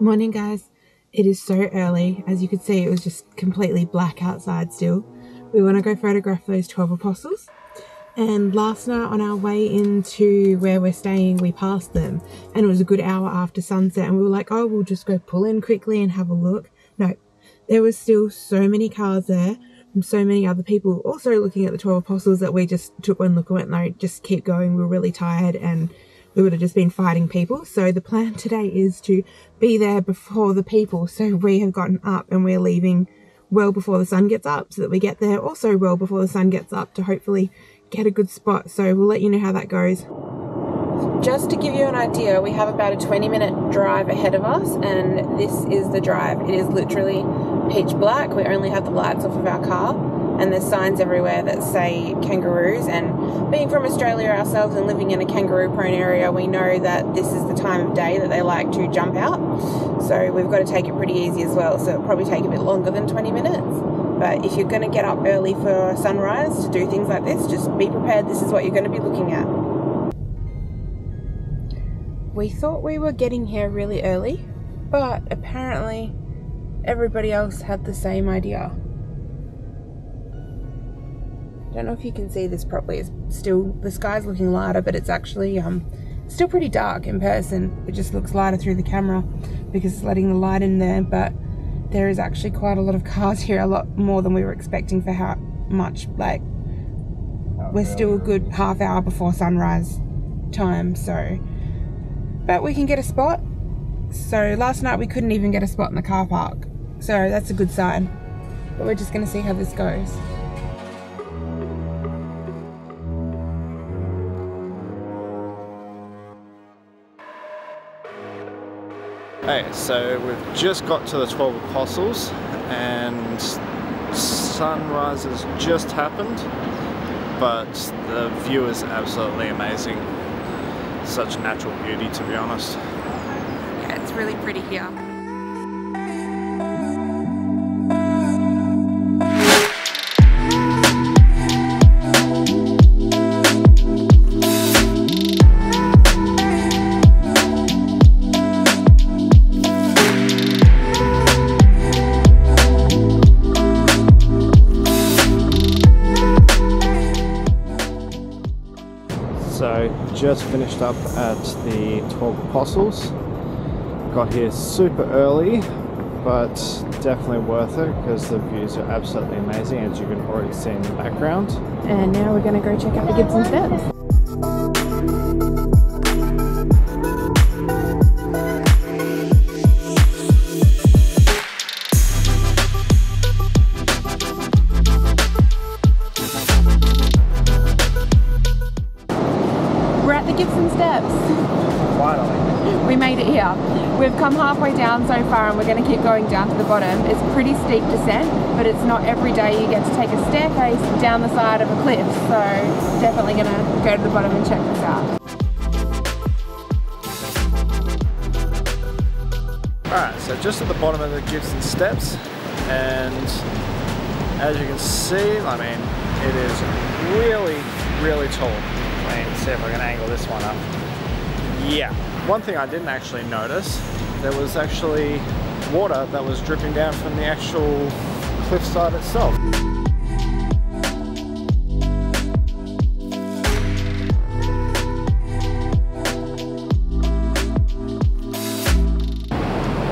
Morning guys. It is so early. As you can see, it was just completely black outside still. We want to go photograph those 12 apostles. And last night on our way into where we're staying, we passed them. And it was a good hour after sunset. And we were like, oh, we'll just go pull in quickly and have a look. No, there was still so many cars there and so many other people also looking at the 12 apostles that we just took one look and went, no, just keep going. We we're really tired and we would have just been fighting people. So the plan today is to be there before the people. So we have gotten up and we're leaving well before the sun gets up so that we get there also well before the sun gets up to hopefully get a good spot. So we'll let you know how that goes. Just to give you an idea, we have about a 20 minute drive ahead of us, and this is the drive. It is literally pitch black. We only have the lights off of our car, and there's signs everywhere that say kangaroos. And being from Australia ourselves and living in a kangaroo prone area, we know that this is the time of day that they like to jump out. So we've got to take it pretty easy as well. So it'll probably take a bit longer than 20 minutes. But if you're going to get up early for sunrise to do things like this, just be prepared. This is what you're going to be looking at. We thought we were getting here really early, but apparently everybody else had the same idea. I don't know if you can see this properly. It's still the sky's looking lighter, but it's actually um still pretty dark in person. It just looks lighter through the camera because it's letting the light in there, but there is actually quite a lot of cars here, a lot more than we were expecting for how much like we're still a good half hour before sunrise time, so but we can get a spot. So last night we couldn't even get a spot in the car park. So that's a good sign. But we're just going to see how this goes. Hey, so we've just got to the 12 Apostles and sunrise has just happened, but the view is absolutely amazing such natural beauty to be honest. Yeah, it's really pretty here. Just finished up at the 12 Apostles. Got here super early, but definitely worth it because the views are absolutely amazing as you can already see in the background. And now we're going to go check out the Gibson Steps. Come halfway down so far and we're going to keep going down to the bottom. It's pretty steep descent, but it's not every day you get to take a staircase down the side of a cliff. So definitely going to go to the bottom and check this out. Alright, so just at the bottom of the Gibson Steps and as you can see, I mean, it is really, really tall. Let me see if I can angle this one up. Yeah, one thing I didn't actually notice, there was actually water that was dripping down from the actual cliffside itself.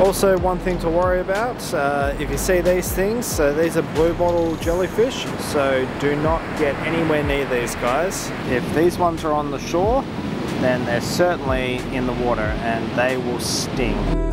Also one thing to worry about, uh, if you see these things, so these are blue bottle jellyfish, so do not get anywhere near these guys. If these ones are on the shore, then they're certainly in the water and they will sting.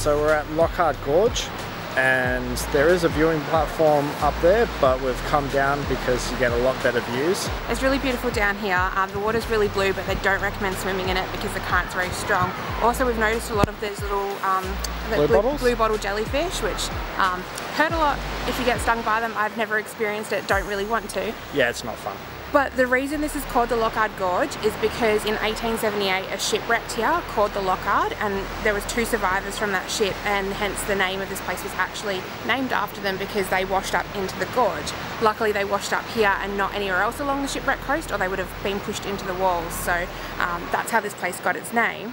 So we're at Loch Ard Gorge and there is a viewing platform up there but we've come down because you get a lot better views. It's really beautiful down here. Um, the water's really blue but they don't recommend swimming in it because the current's very strong. Also, we've noticed a lot of those little um, blue, blue, blue bottle jellyfish, which um, hurt a lot if you get stung by them. I've never experienced it, don't really want to. Yeah, it's not fun. But the reason this is called the Loch Ard Gorge is because in 1878 a ship wrecked here called the Loch Ard and there was two survivors from that ship and hence the name of this place was actually named after them because they washed up into the gorge. Luckily they washed up here and not anywhere else along the shipwreck coast or they would have been pushed into the walls so um, that's how this place got its name.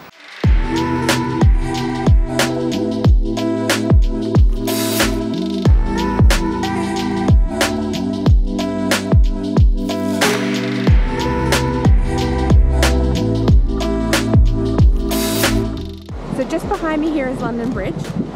Here is London Bridge.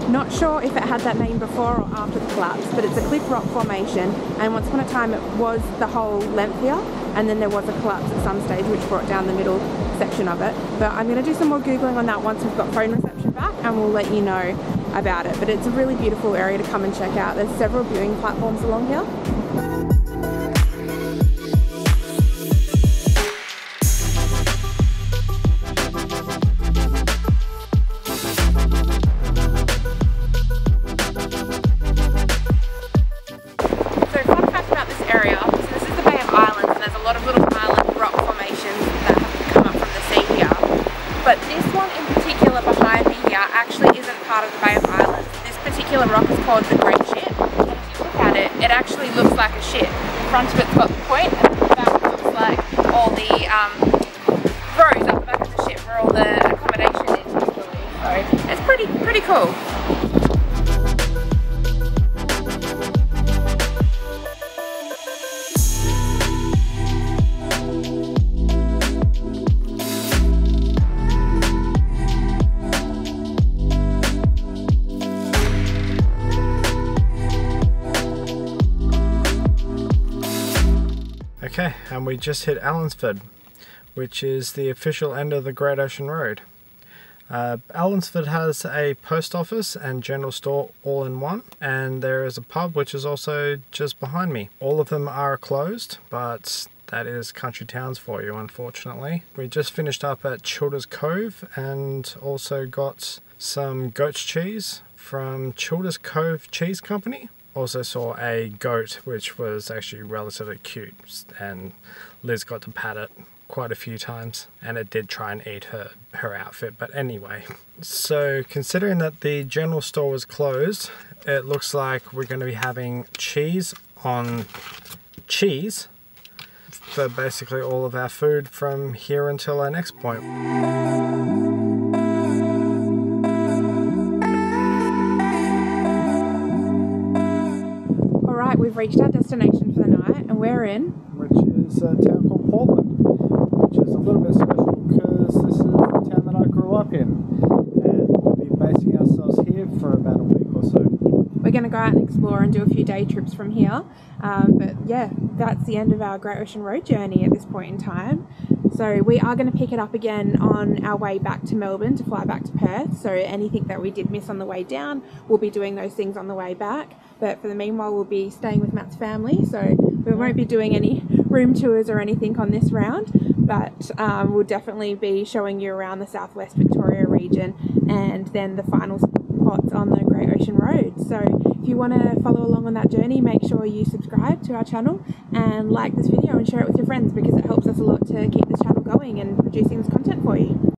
Not sure if it had that name before or after the collapse, but it's a cliff rock formation and once upon a time it was the whole length here and then there was a collapse at some stage which brought down the middle section of it. But I'm going to do some more googling on that once we've got phone reception back and we'll let you know about it. But it's a really beautiful area to come and check out. There's several viewing platforms along here. Part of the Bay of Islands. This particular rock is called the Great Ship. And if you look at it, it actually looks like a ship. The front of it's got the point and the back looks like all the um, rows up the back of the ship where all the accommodation is. It's pretty, pretty cool. And we just hit Allansford, which is the official end of the Great Ocean Road. Uh, Allansford has a post office and general store all in one, and there is a pub which is also just behind me. All of them are closed, but that is country towns for you, unfortunately. We just finished up at Childers Cove and also got some goat's cheese from Childers Cove Cheese Company. Also saw a goat which was actually relatively cute, and Liz got to pat it quite a few times and it did try and eat her her outfit but anyway. So considering that the general store was closed it looks like we're going to be having cheese on cheese for basically all of our food from here until our next point we've reached our destination for the night and we're in which is a town called Portland, which is a little bit special because this is the town that I grew up in, and we'll be basing ourselves here for about a week or so. we're going to go out and explore and do a few day trips from here. Um, but yeah, that's the end of our Great Ocean Road journey at this point in time. So we are going to pick it up again on our way back to Melbourne to fly back to Perth. So anything that we did miss on the way down, we'll be doing those things on the way back. But for the meanwhile, we'll be staying with Matt's family. So we won't be doing any room tours or anything on this round. But um, we'll definitely be showing you around the southwest Victoria region and then the final spots on the Great Ocean Road. So if you want to follow along on that journey, make sure you subscribe to our channel and like this video and share it with your friends because it helps us a lot to keep this channel going and producing this content for you.